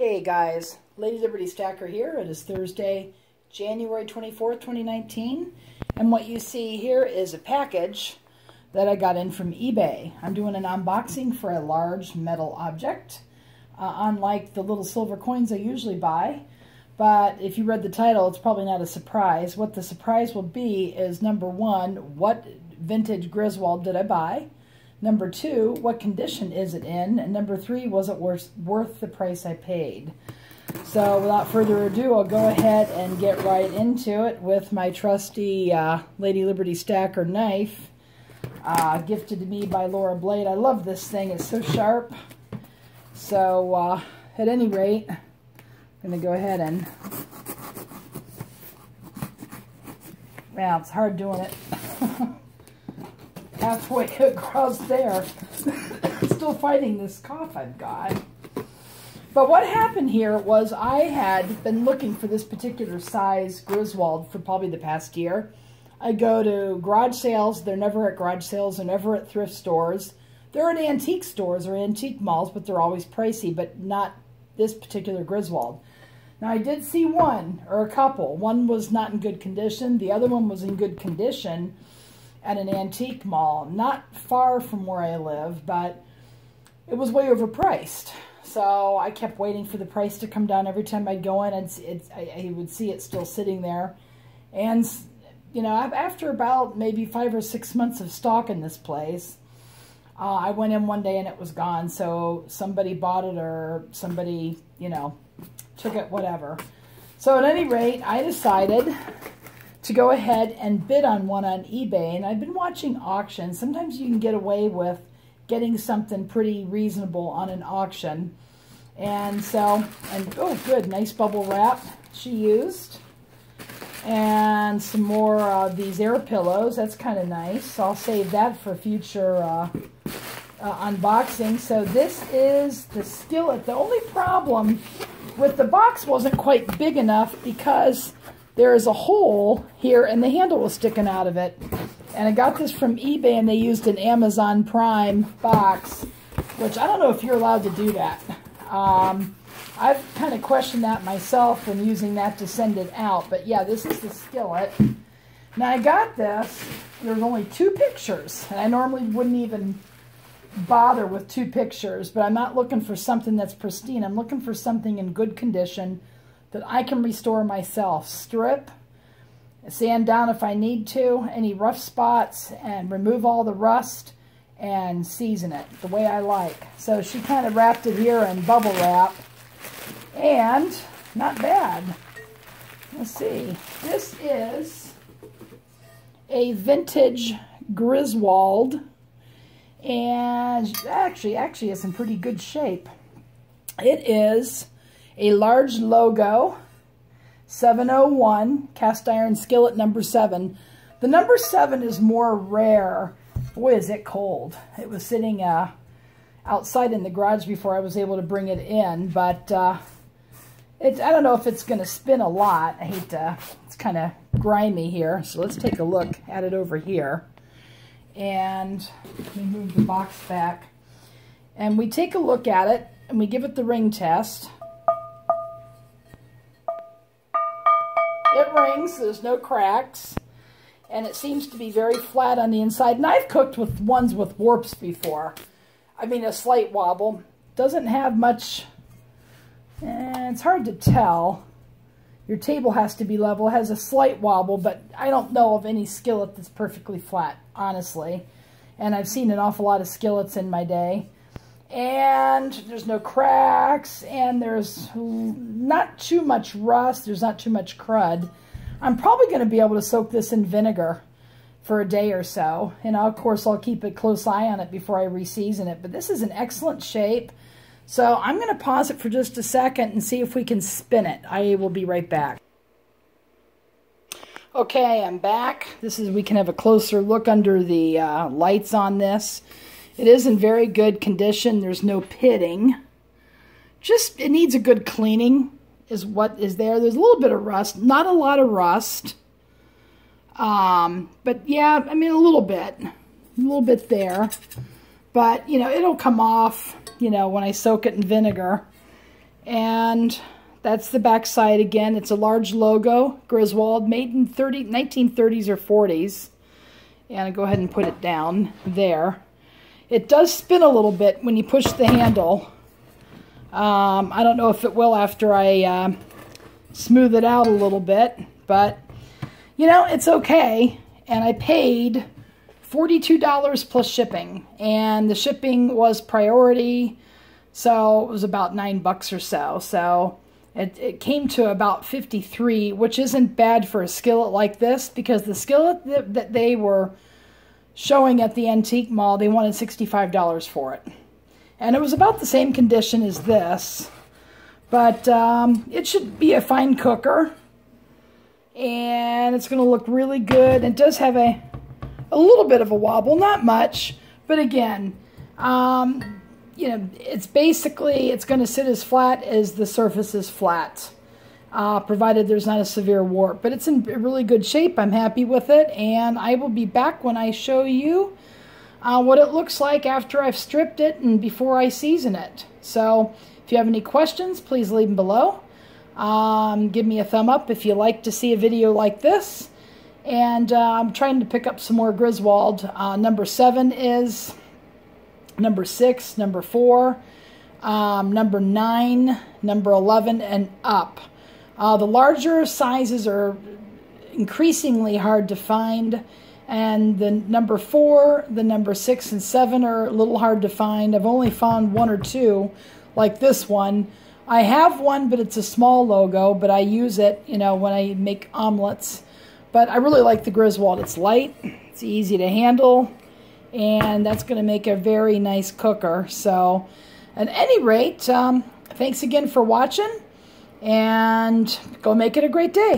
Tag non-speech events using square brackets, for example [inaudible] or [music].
Hey guys, Lady Liberty Stacker here. It is Thursday, January 24th, 2019. And what you see here is a package that I got in from eBay. I'm doing an unboxing for a large metal object, uh, unlike the little silver coins I usually buy. But if you read the title, it's probably not a surprise. What the surprise will be is number one, what vintage Griswold did I buy? Number two, what condition is it in? And number three, was it worth, worth the price I paid? So without further ado, I'll go ahead and get right into it with my trusty uh, Lady Liberty Stacker knife, uh, gifted to me by Laura Blade. I love this thing. It's so sharp. So uh, at any rate, I'm going to go ahead and... Wow, it's hard doing it. [laughs] halfway across there. [laughs] Still fighting this cough I've got. But what happened here was I had been looking for this particular size Griswold for probably the past year. I go to garage sales. They're never at garage sales. They're never at thrift stores. They're at antique stores or antique malls, but they're always pricey, but not this particular Griswold. Now, I did see one, or a couple. One was not in good condition. The other one was in good condition at an antique mall, not far from where I live, but it was way overpriced. So I kept waiting for the price to come down every time I'd go in, and it's, I, I would see it still sitting there. And, you know, after about maybe five or six months of stock in this place, uh, I went in one day and it was gone. So somebody bought it or somebody, you know, took it, whatever. So at any rate, I decided to go ahead and bid on one on eBay. And I've been watching auctions. Sometimes you can get away with getting something pretty reasonable on an auction. And so, and oh good, nice bubble wrap she used. And some more of these air pillows. That's kind of nice. I'll save that for future uh, uh, unboxing. So this is the skillet. The only problem with the box wasn't quite big enough because there is a hole here and the handle was sticking out of it. And I got this from eBay and they used an Amazon Prime box, which I don't know if you're allowed to do that. Um, I've kind of questioned that myself and using that to send it out. But yeah, this is the skillet. Now I got this, there's only two pictures. And I normally wouldn't even bother with two pictures, but I'm not looking for something that's pristine. I'm looking for something in good condition that I can restore myself. Strip, sand down if I need to, any rough spots, and remove all the rust and season it the way I like. So she kind of wrapped it here in bubble wrap, and not bad. Let's see. This is a vintage Griswold, and actually, actually it's in pretty good shape. It is a large logo, 701, cast iron skillet number 7. The number 7 is more rare. Boy, is it cold. It was sitting uh, outside in the garage before I was able to bring it in, but uh, it, I don't know if it's going to spin a lot. I hate to, it's kind of grimy here, so let's take a look at it over here. And let me move the box back. And we take a look at it, and we give it the ring test. It rings, there's no cracks, and it seems to be very flat on the inside. And I've cooked with ones with warps before. I mean, a slight wobble. Doesn't have much, eh, it's hard to tell. Your table has to be level. It has a slight wobble, but I don't know of any skillet that's perfectly flat, honestly. And I've seen an awful lot of skillets in my day and there's no cracks, and there's not too much rust, there's not too much crud. I'm probably going to be able to soak this in vinegar for a day or so, and of course I'll keep a close eye on it before I reseason it, but this is in excellent shape. So I'm going to pause it for just a second and see if we can spin it. I will be right back. Okay, I'm back. This is, we can have a closer look under the uh, lights on this. It is in very good condition. There's no pitting. Just, it needs a good cleaning is what is there. There's a little bit of rust. Not a lot of rust. Um, but yeah, I mean, a little bit. A little bit there. But, you know, it'll come off, you know, when I soak it in vinegar. And that's the back side again. It's a large logo, Griswold, made in 30, 1930s or 40s. And I go ahead and put it down there. It does spin a little bit when you push the handle. Um, I don't know if it will after I uh, smooth it out a little bit, but you know, it's okay. And I paid $42 plus shipping, and the shipping was priority, so it was about nine bucks or so. So it, it came to about 53, which isn't bad for a skillet like this because the skillet that, that they were showing at the antique mall, they wanted $65 for it. And it was about the same condition as this, but um, it should be a fine cooker. And it's going to look really good. It does have a, a little bit of a wobble, not much, but again, um, you know, it's basically, it's going to sit as flat as the surface is flat uh, provided there's not a severe warp. But it's in really good shape. I'm happy with it, and I will be back when I show you uh, what it looks like after I've stripped it and before I season it. So if you have any questions, please leave them below. Um, give me a thumb up if you like to see a video like this. And uh, I'm trying to pick up some more Griswold. Uh, number seven is number six, number four, um, number nine, number 11, and up. Uh, the larger sizes are increasingly hard to find, and the number four, the number six, and seven are a little hard to find. I've only found one or two, like this one. I have one, but it's a small logo, but I use it, you know, when I make omelets. But I really like the Griswold. It's light, it's easy to handle, and that's going to make a very nice cooker. So, at any rate, um, thanks again for watching and go make it a great day.